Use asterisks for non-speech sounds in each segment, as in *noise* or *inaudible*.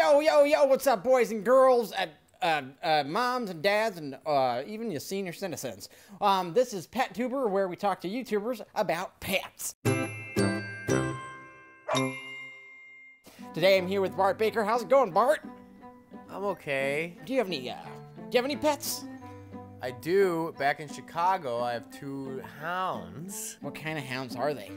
Yo, yo, yo, what's up, boys and girls, uh, uh, uh, moms and dads, and uh, even you senior citizens? Um, this is Pet Tuber, where we talk to YouTubers about pets. Today I'm here with Bart Baker. How's it going, Bart? I'm okay. Do you have any, uh, do you have any pets? I do. Back in Chicago, I have two hounds. What kind of hounds are they?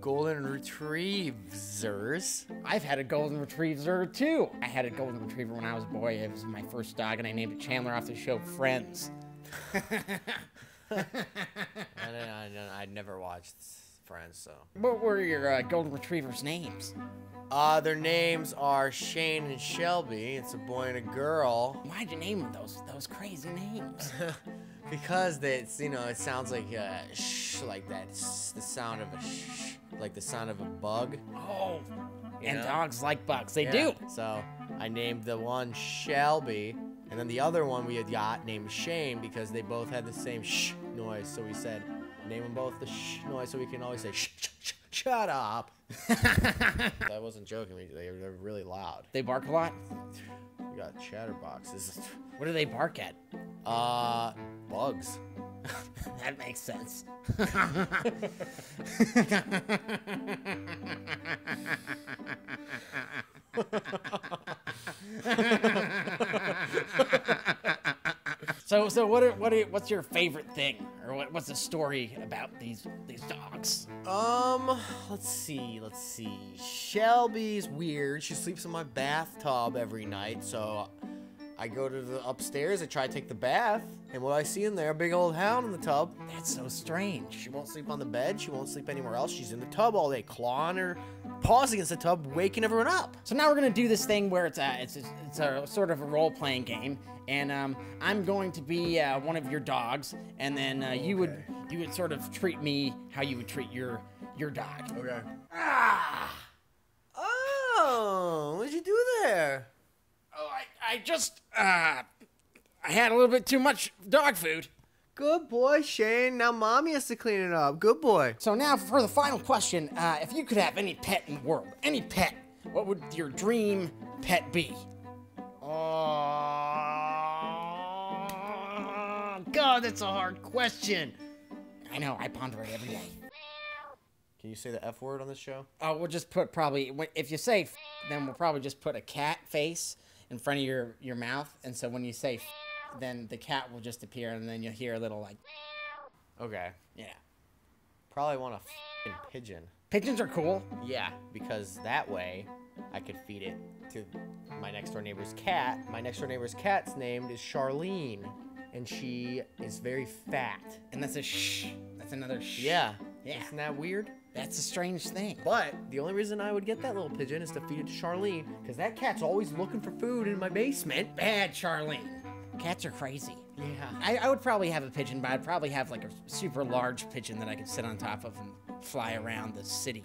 Golden retrievers. I've had a golden retriever too. I had a golden retriever when I was a boy. It was my first dog, and I named it Chandler off the show Friends. *laughs* I didn't, I didn't, I'd never watched Friends, so. What were your uh, golden retrievers' names? Uh, their names are Shane and Shelby. It's a boy and a girl. Why'd you name them those those crazy names? *laughs* because it's, you know, it sounds like uh, shh, like that. It's the sound of a shh, like the sound of a bug. Oh, and know? dogs like bugs. They Yeah. do. So I named the one Shelby, and then the other one we had got named Shane because they both had the same shh noise. So we said, name them both the shh noise so we can always say shh, shh, shh shut up. *laughs* I wasn't joking. They were really loud. They bark a lot. We got chatterboxes. What do they bark at? Uh, bugs. *laughs* that makes sense. so, so what? Are, what? Are, what's your favorite thing, or what, what's the story about these these dogs? Um, let's see, let's see. Shelby's weird. She sleeps in my bathtub every night, so I go to the upstairs, I try to take the bath, and what I see in there, a big old hound in the tub. That's so strange. She won't sleep on the bed, she won't sleep anywhere else. She's in the tub all day, clawing her paws against the tub, waking everyone up. So now we're gonna do this thing where it's a it's a, it's a sort of a role playing game, and um, I'm going to be uh, one of your dogs, and then uh, you would you would sort of treat me how you would treat your your dog. Okay. Ah! Oh, what'd you do there? Oh, I I just uh, I had a little bit too much dog food. Good boy, Shane. Now mommy has to clean it up. Good boy. So now for the final question, uh, if you could have any pet in the world, any pet, what would your dream pet be? Oh, God, that's a hard question. I know, I ponder it every day. Can you say the F word on this show? Oh, we'll just put probably if you say f- then we'll probably just put a cat face in front of your your mouth, and so when you say f- then the cat will just appear, and then you'll hear a little like Okay. yeah. Probably want a fing pigeon. Pigeons are cool. Yeah, because that way I could feed it to my next door neighbor's cat. My next door neighbor's cat's name is Charlene, and she is very fat. And that's a shh. That's another shh. Yeah. Yeah. Isn't that weird? That's a strange thing. But the only reason I would get that little pigeon is to feed it to Charlene, because that cat's always looking for food in my basement. Bad Charlene. Cats are crazy. Yeah. I, I, would probably have a pigeon, but I'd probably have like a super large pigeon that I could sit on top of and fly around the city.